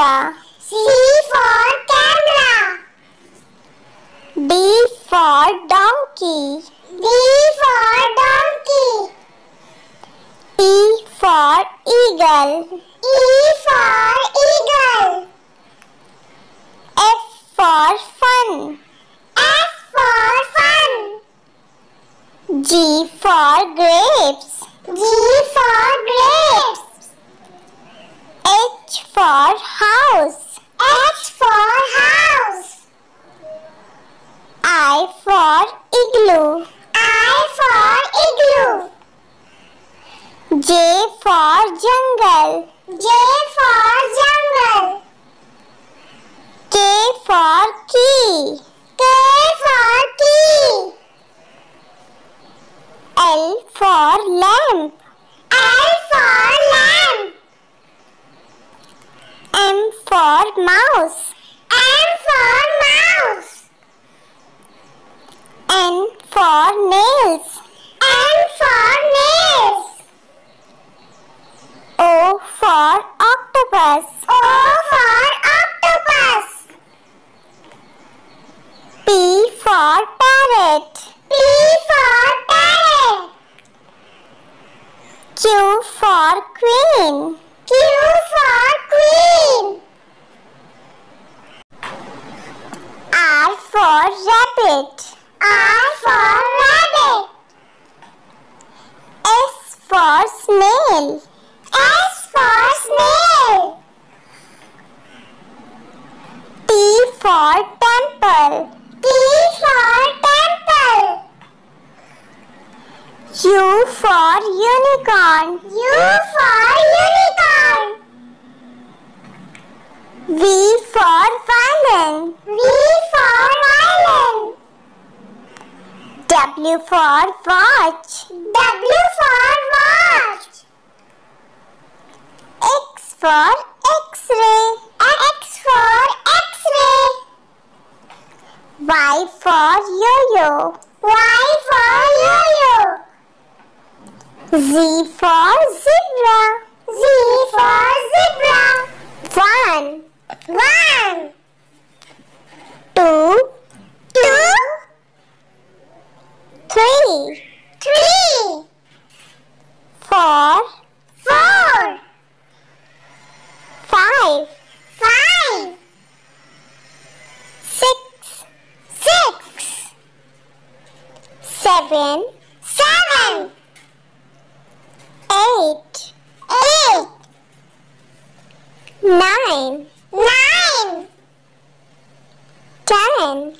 camera. C for camera. D for donkey. D for donkey. E for eagle. E for eagle. F for fun. F for fun. G for grapes. G for grapes. H for house. H for house. I for igloo. I for igloo. J for jungle. J for jungle. K for key. K for key. L for lamp. L for lamp. M for mouse. M for mouse. N for nails. N for nails. O for octopus. O for octopus. P for parrot. P for parrot. Q for queen. Q for queen. R for rabbit. R for rabbit. S for snail. S for snail. T for temple. T for temple. U for unicorn. U for unicorn. V for violin. V for violin. W for watch. W for watch. X for x-ray. X for x-ray. Y for yo-yo. Y for yo-yo. Z for zebra. Z for zebra. One, One, two, two, three, three, four, seven, seven, eight, eight, nine, nine, ten,